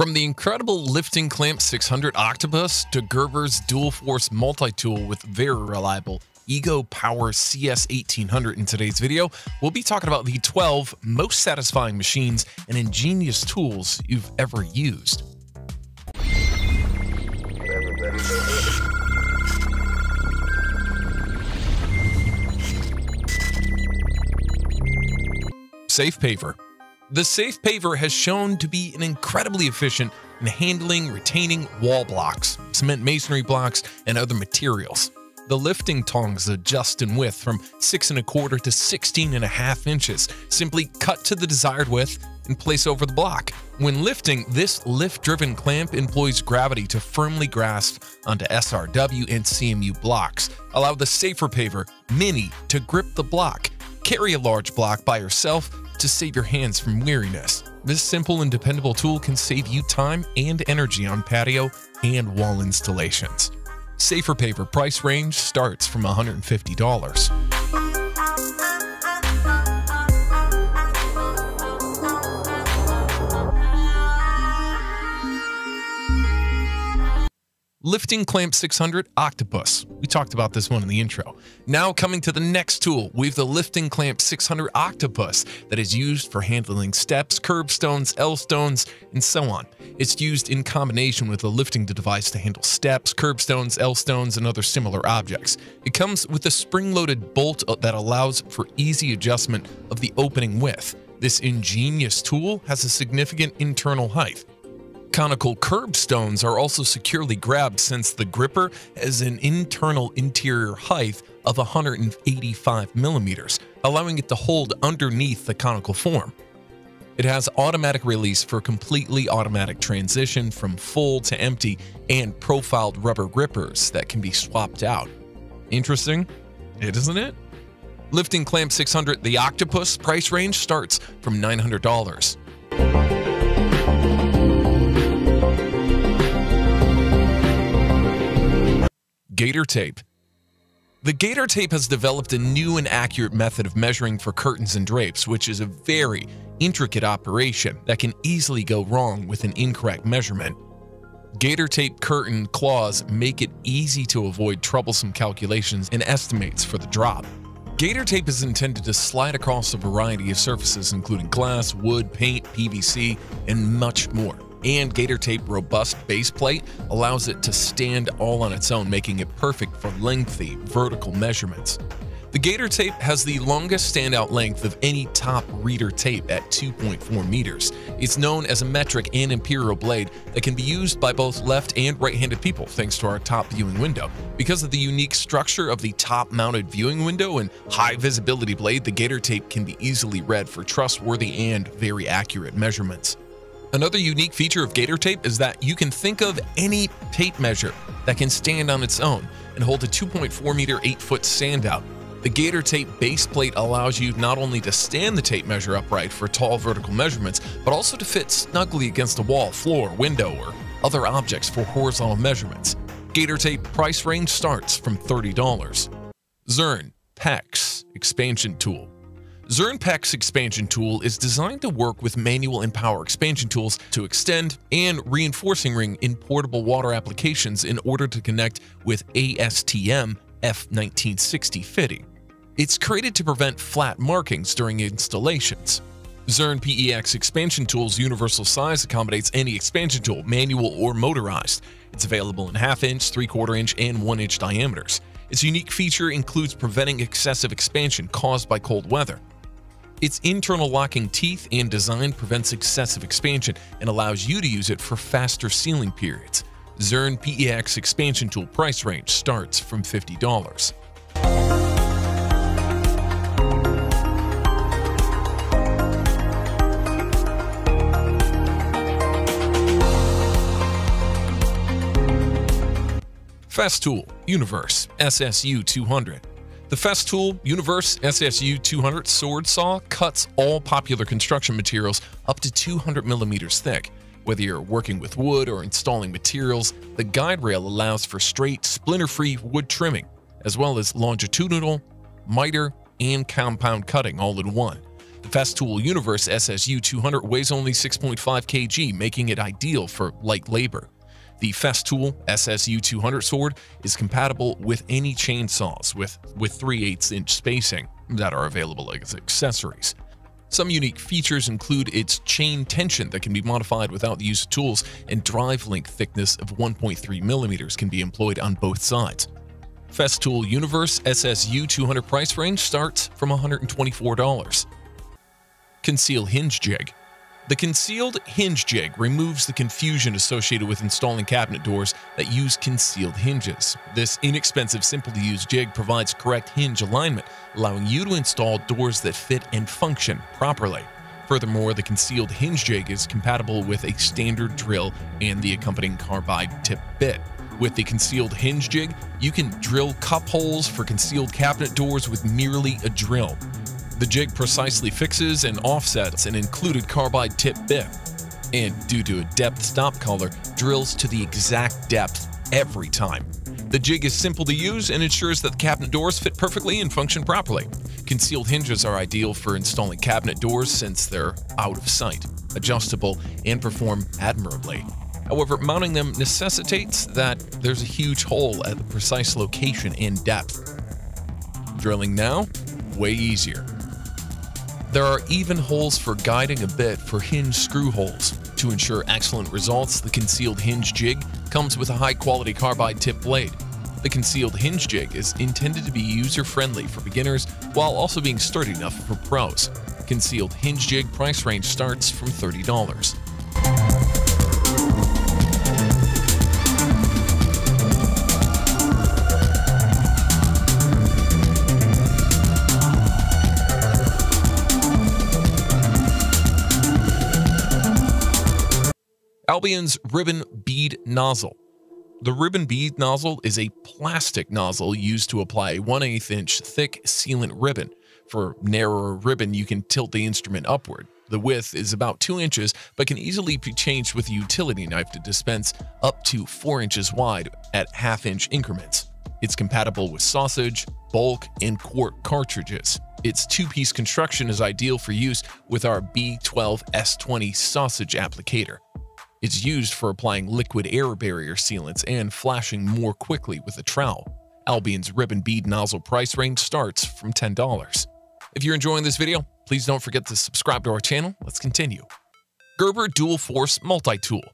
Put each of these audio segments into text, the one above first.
From the incredible lifting clamp 600 Octopus to Gerber's dual force multi-tool with very reliable Ego Power CS1800 in today's video, we'll be talking about the 12 most satisfying machines and ingenious tools you've ever used. Safe Paver the Safe Paver has shown to be an incredibly efficient in handling retaining wall blocks, cement masonry blocks, and other materials. The lifting tongs adjust in width from 6 and a quarter to 16 and a half inches. Simply cut to the desired width and place over the block. When lifting, this lift-driven clamp employs gravity to firmly grasp onto SRW and CMU blocks. Allow the Safer Paver Mini to grip the block. Carry a large block by yourself to save your hands from weariness. This simple and dependable tool can save you time and energy on patio and wall installations. Safer Paver price range starts from $150. Lifting Clamp 600 Octopus. We talked about this one in the intro. Now coming to the next tool, we have the Lifting Clamp 600 Octopus that is used for handling steps, curbstones, L-stones, and so on. It's used in combination with a lifting device to handle steps, curbstones, L-stones, and other similar objects. It comes with a spring-loaded bolt uh, that allows for easy adjustment of the opening width. This ingenious tool has a significant internal height. Conical curbstones are also securely grabbed since the gripper has an internal interior height of 185 millimeters, allowing it to hold underneath the conical form. It has automatic release for completely automatic transition from full to empty and profiled rubber grippers that can be swapped out. Interesting, isn't it? Lifting Clamp 600 The Octopus price range starts from $900. Gator tape. The gator tape has developed a new and accurate method of measuring for curtains and drapes, which is a very intricate operation that can easily go wrong with an incorrect measurement. Gator tape curtain claws make it easy to avoid troublesome calculations and estimates for the drop. Gator tape is intended to slide across a variety of surfaces including glass, wood, paint, PVC, and much more and Gator Tape robust base plate allows it to stand all on its own, making it perfect for lengthy vertical measurements. The Gator Tape has the longest standout length of any top reader tape at 2.4 meters. It's known as a metric and imperial blade that can be used by both left and right-handed people thanks to our top viewing window. Because of the unique structure of the top-mounted viewing window and high visibility blade, the Gator Tape can be easily read for trustworthy and very accurate measurements. Another unique feature of Gator Tape is that you can think of any tape measure that can stand on its own and hold a 2.4 meter 8 foot standout. The Gator Tape base plate allows you not only to stand the tape measure upright for tall vertical measurements, but also to fit snugly against a wall, floor, window, or other objects for horizontal measurements. Gator Tape price range starts from $30. Zurn PEX Expansion Tool ZurnPEX expansion tool is designed to work with manual and power expansion tools to extend and reinforcing ring in portable water applications in order to connect with ASTM F1960 fitting. It's created to prevent flat markings during installations. Zurn PEX expansion tool's universal size accommodates any expansion tool, manual or motorized. It's available in half inch, three quarter inch, and one inch diameters. Its unique feature includes preventing excessive expansion caused by cold weather. Its internal locking teeth and design prevents excessive expansion and allows you to use it for faster sealing periods. Zurn PEX expansion tool price range starts from $50. Festool Univers SSU 200 the Festool Univers SSU 200 sword saw cuts all popular construction materials up to 200 millimeters thick. Whether you're working with wood or installing materials, the guide rail allows for straight, splinter-free wood trimming, as well as longitudinal, miter, and compound cutting all in one. The Festool Univers SSU 200 weighs only 6.5 kg, making it ideal for light labor. The Festool SSU 200 sword is compatible with any chainsaws with, with 3 8 inch spacing that are available as accessories. Some unique features include its chain tension that can be modified without the use of tools, and drive link thickness of 1.3 millimeters can be employed on both sides. Festool Univers SSU 200 price range starts from $124. Conceal Hinge Jig the concealed hinge jig removes the confusion associated with installing cabinet doors that use concealed hinges. This inexpensive, simple-to-use jig provides correct hinge alignment, allowing you to install doors that fit and function properly. Furthermore, the concealed hinge jig is compatible with a standard drill and the accompanying carbide tip bit. With the concealed hinge jig, you can drill cup holes for concealed cabinet doors with merely a drill. The jig precisely fixes and offsets an included carbide tip bit, and due to a depth stop collar, drills to the exact depth every time. The jig is simple to use and ensures that the cabinet doors fit perfectly and function properly. Concealed hinges are ideal for installing cabinet doors since they're out of sight, adjustable, and perform admirably. However, mounting them necessitates that there's a huge hole at the precise location and depth. Drilling now, way easier. There are even holes for guiding a bit for hinge screw holes. To ensure excellent results, the concealed hinge jig comes with a high-quality carbide tip blade. The concealed hinge jig is intended to be user-friendly for beginners while also being sturdy enough for pros. Concealed hinge jig price range starts from $30. Albion's ribbon bead nozzle. The ribbon bead nozzle is a plastic nozzle used to apply a 1 8 inch thick sealant ribbon. For narrower ribbon, you can tilt the instrument upward. The width is about 2 inches, but can easily be changed with a utility knife to dispense up to 4 inches wide at half inch increments. It's compatible with sausage, bulk, and quart cartridges. Its two-piece construction is ideal for use with our B12S20 sausage applicator. It's used for applying liquid air barrier sealants and flashing more quickly with a trowel. Albion's ribbon bead nozzle price range starts from $10. If you're enjoying this video, please don't forget to subscribe to our channel. Let's continue. Gerber Dual Force Multi-Tool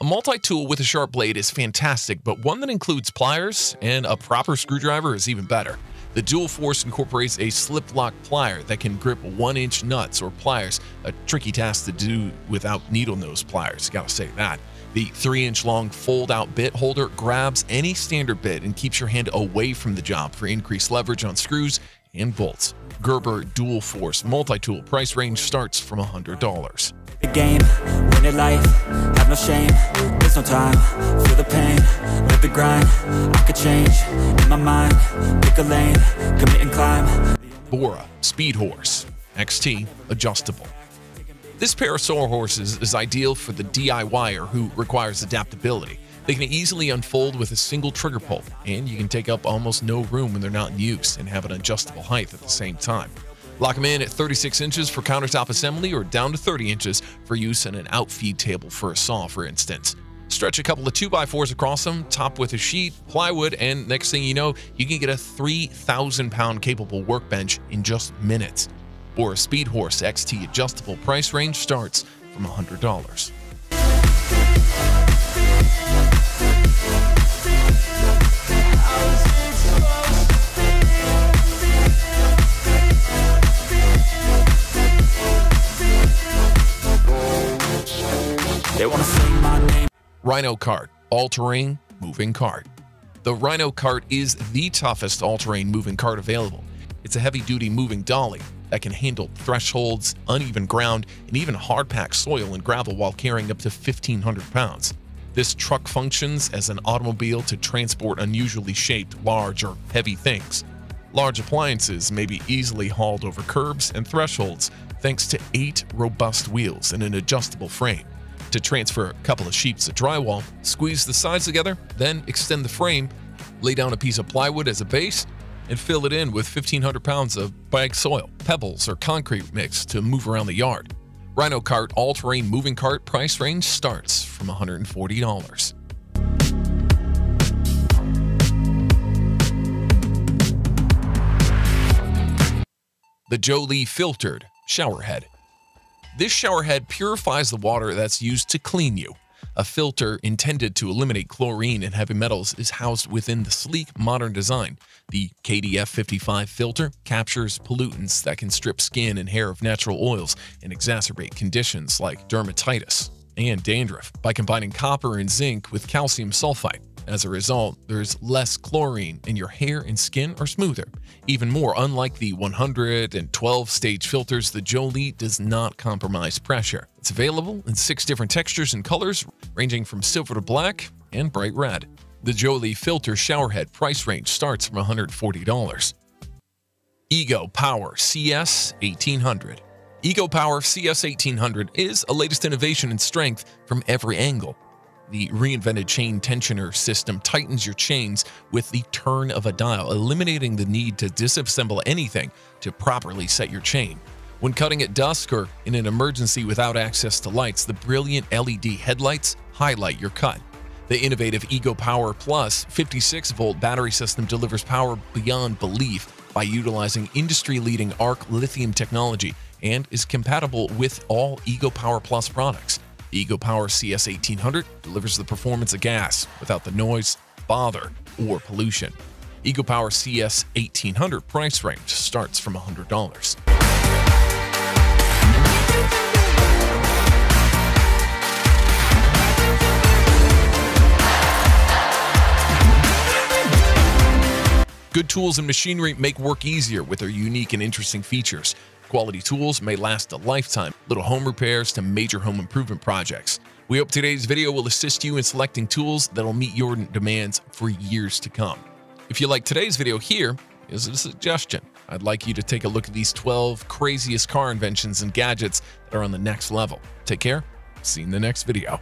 A multi-tool with a sharp blade is fantastic, but one that includes pliers and a proper screwdriver is even better. The Dual Force incorporates a slip lock plier that can grip 1 inch nuts or pliers, a tricky task to do without needle nose pliers, gotta say that. The 3 inch long fold out bit holder grabs any standard bit and keeps your hand away from the job for increased leverage on screws and bolts. Gerber Dual Force multi tool price range starts from $100. The game, win it life, have no shame, there's no time, feel the pain, live the grind, I could change, in my mind, pick a lane, commit and climb. Bora, Speed Horse, XT, adjustable. This pair of sawhorses is ideal for the DIYer who requires adaptability. They can easily unfold with a single trigger pull, and you can take up almost no room when they're not in use and have an adjustable height at the same time. Lock them in at 36 inches for countertop assembly or down to 30 inches for use in an outfeed table for a saw, for instance. Stretch a couple of 2x4s across them, top with a sheet, plywood, and next thing you know, you can get a 3,000 pound capable workbench in just minutes. Bora Speedhorse XT adjustable price range starts from $100. They want to say my name. Rhino Cart, all-terrain moving cart. The Rhino Cart is the toughest all-terrain moving cart available. It's a heavy-duty moving dolly that can handle thresholds, uneven ground, and even hard-packed soil and gravel while carrying up to 1,500 pounds. This truck functions as an automobile to transport unusually shaped, large, or heavy things. Large appliances may be easily hauled over curbs and thresholds thanks to eight robust wheels and an adjustable frame. To transfer a couple of sheets of drywall, squeeze the sides together, then extend the frame, lay down a piece of plywood as a base, and fill it in with 1,500 pounds of bag soil, pebbles, or concrete mix to move around the yard. Rhino Cart all terrain moving cart price range starts from $140. The Jolie Filtered Showerhead. This showerhead purifies the water that's used to clean you. A filter intended to eliminate chlorine and heavy metals is housed within the sleek, modern design. The KDF 55 filter captures pollutants that can strip skin and hair of natural oils and exacerbate conditions like dermatitis and dandruff by combining copper and zinc with calcium sulfite. As a result, there's less chlorine and your hair and skin are smoother. Even more, unlike the 112 stage filters, the Jolie does not compromise pressure. It's available in six different textures and colors, ranging from silver to black and bright red. The Jolie filter showerhead price range starts from $140. Ego Power CS 1800 Ego Power CS 1800 is a latest innovation in strength from every angle. The reinvented chain tensioner system tightens your chains with the turn of a dial, eliminating the need to disassemble anything to properly set your chain. When cutting at dusk or in an emergency without access to lights, the brilliant LED headlights highlight your cut. The innovative Ego Power Plus 56 volt battery system delivers power beyond belief by utilizing industry leading ARC lithium technology and is compatible with all Ego Power Plus products. Ego Power CS 1800 delivers the performance of gas without the noise, bother, or pollution. Ego Power CS 1800 price range starts from $100. Good tools and machinery make work easier with their unique and interesting features. Quality tools may last a lifetime, little home repairs to major home improvement projects. We hope today's video will assist you in selecting tools that'll meet your demands for years to come. If you like today's video, here is a suggestion. I'd like you to take a look at these 12 craziest car inventions and gadgets that are on the next level. Take care. See you in the next video.